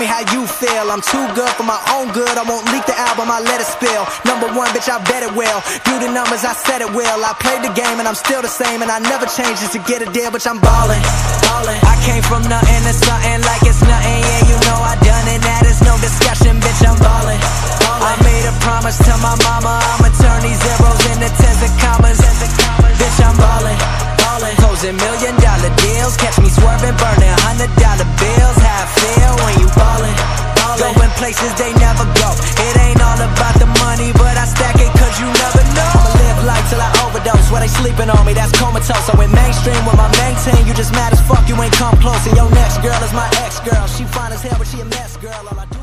Me how you feel. I'm too good for my own good. I won't leak the album, I let it spill. Number one, bitch, I bet it will. Do the numbers, I said it will. I played the game and I'm still the same. And I never changed just to get a deal, bitch, I'm ballin'. ballin'. I came from nothing to something like it's nothing. Yeah, you know I done it. That is no discussion, bitch, I'm ballin'. ballin'. I made a promise to my mama. I'ma turn these zeros into tens of commas. Bitch, I'm ballin'. ballin'. Closing million dollar deals. Catch me Going places they never go. It ain't all about the money, but I stack it cause you never know. I'ma live life till I overdose. Where they sleeping on me, that's comatose. I went mainstream with my main team. You just mad as fuck, you ain't come close. And your next girl is my ex girl. She fine as hell, but she a mess, girl. All I do